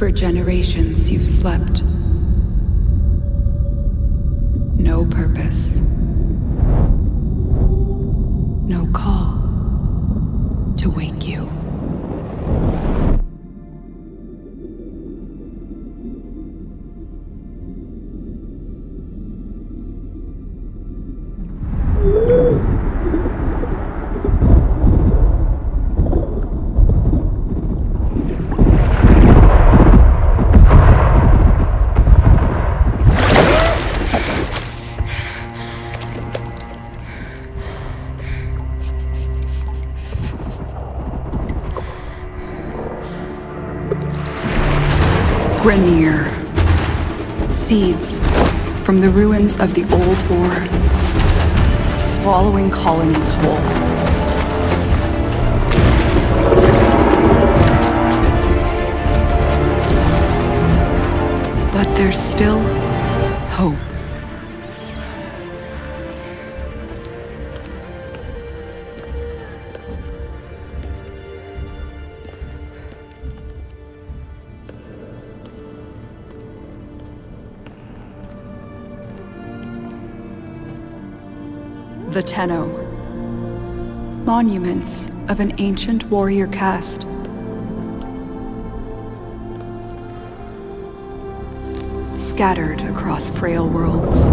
For generations you've slept. No purpose. No call to wake you. Grineer. Seeds from the ruins of the old war, swallowing colonies whole. But there's still hope. Tenno. Monuments of an ancient warrior caste. Scattered across frail worlds.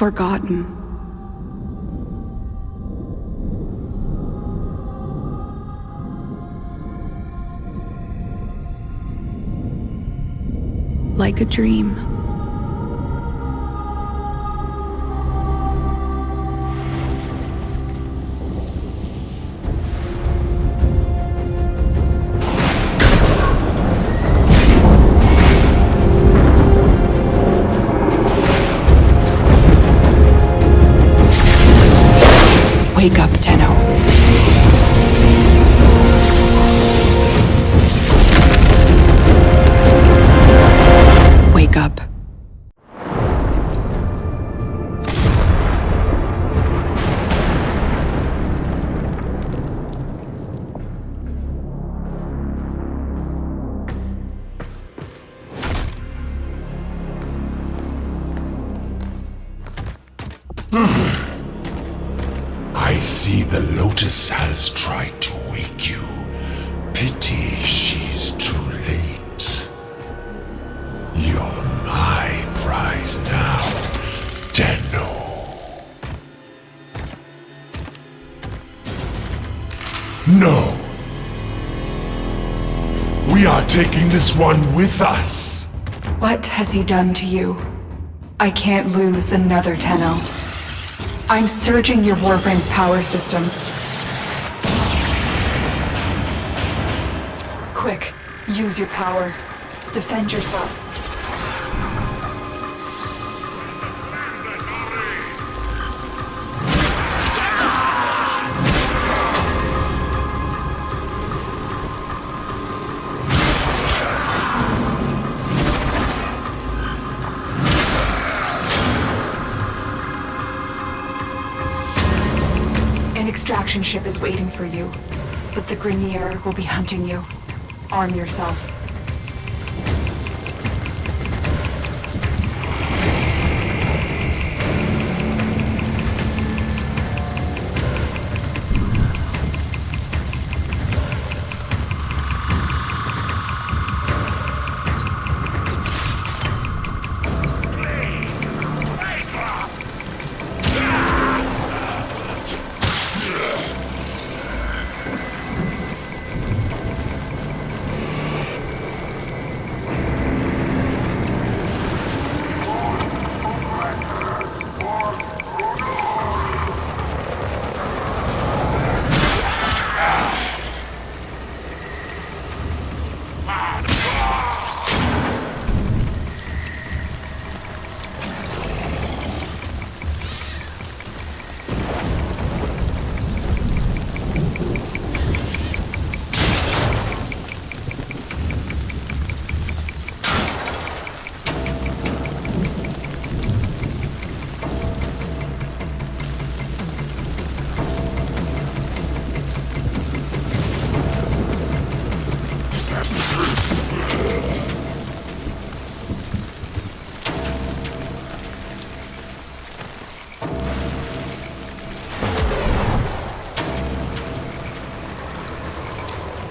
Forgotten. Like a dream. Wake up, Tenno. I see the Lotus has tried to wake you. Pity she's too late. You're my prize now, Tenno. No. We are taking this one with us. What has he done to you? I can't lose another Tenno. I'm surging your Warframe's power systems. Quick, use your power. Defend yourself. Extraction ship is waiting for you, but the Grineer will be hunting you. Arm yourself.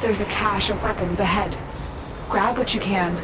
There's a cache of weapons ahead. Grab what you can.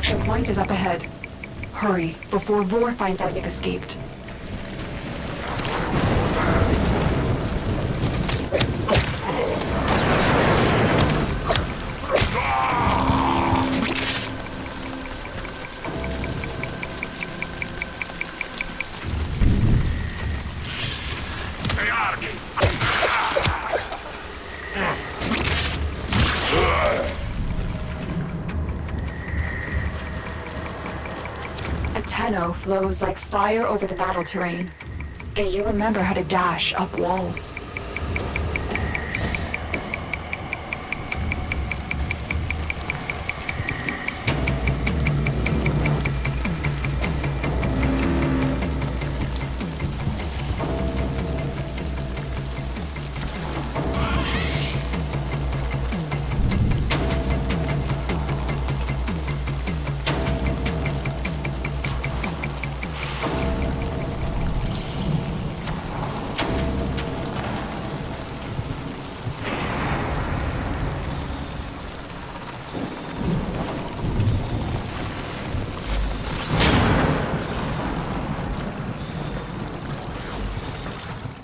Extraction point is up ahead. Hurry, before Vor finds out you've escaped. Flows like fire over the battle terrain. Do you remember how to dash up walls?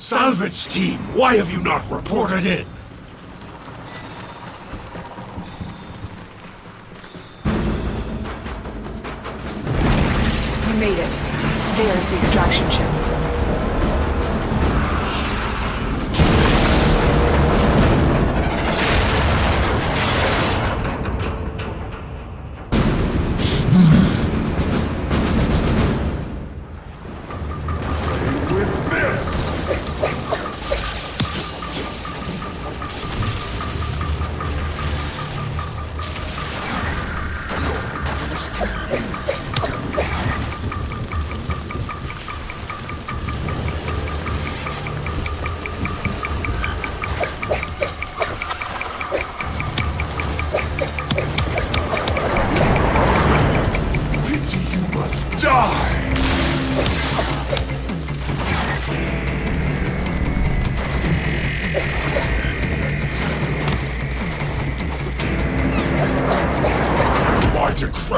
Salvage team, why have you not reported in? You made it. There's the extraction ship.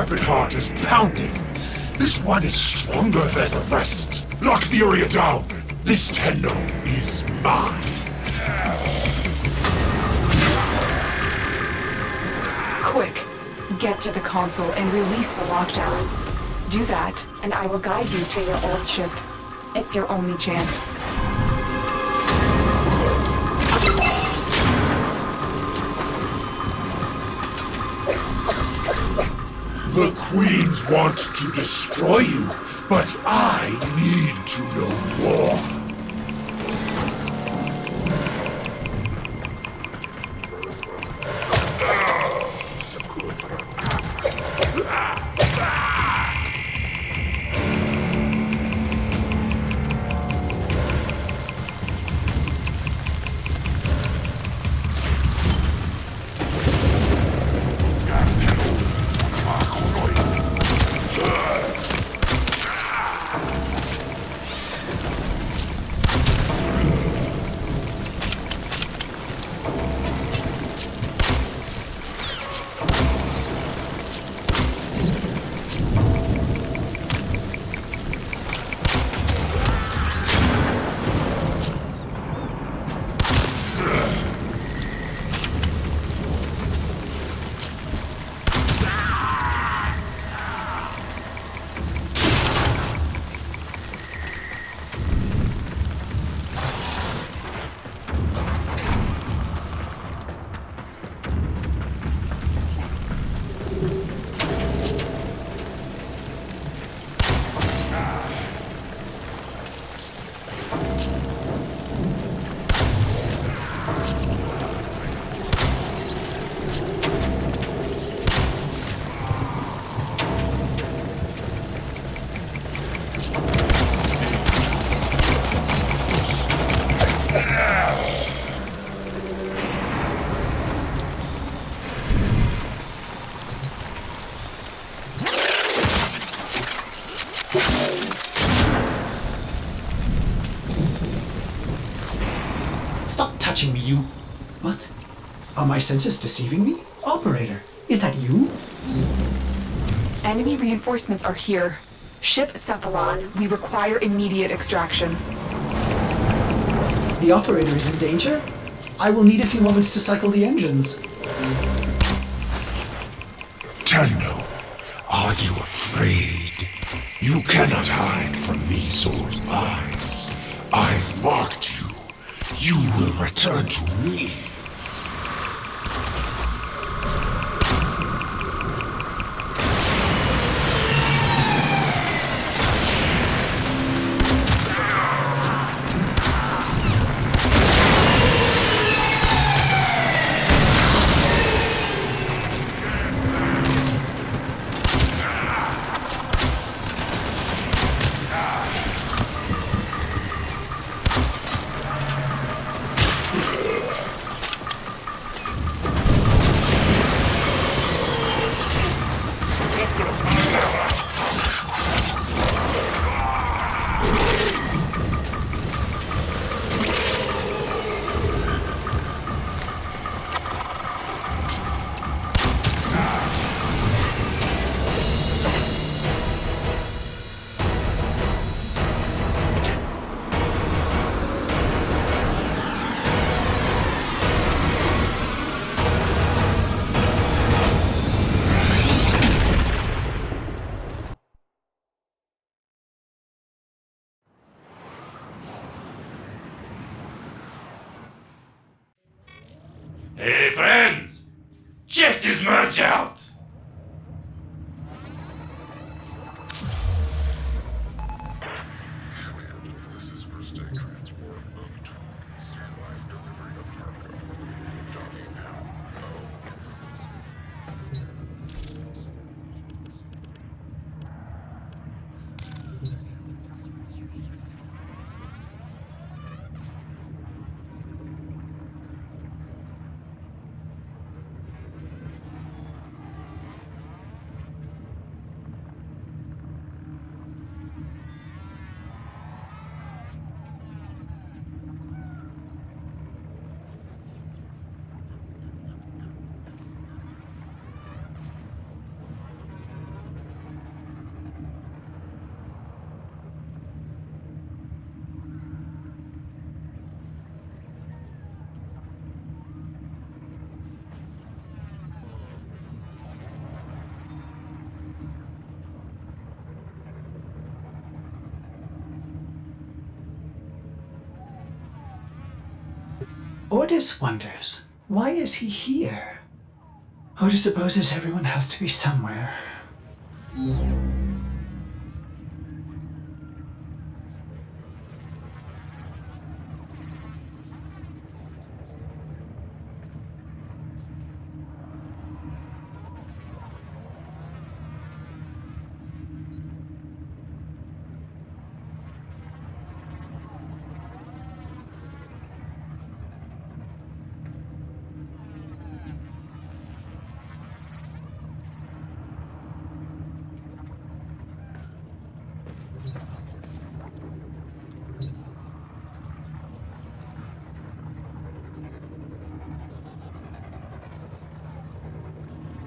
Decrepit heart is pounding. This one is stronger than the rest. Lock the area down. This Tenno is mine. Quick, get to the console and release the lockdown. Do that, and I will guide you to your old ship. It's your only chance. The Queens want to destroy you, but I need to know more. My senses deceiving me? Operator, is that you? Enemy reinforcements are here. Ship Cephalon, we require immediate extraction. The operator is in danger? I will need a few moments to cycle the engines. Tenno, are you afraid? You cannot hide from me, old eyes. I've marked you you will return to me. Ordis wonders, why is he here? Ordis supposes everyone has to be somewhere.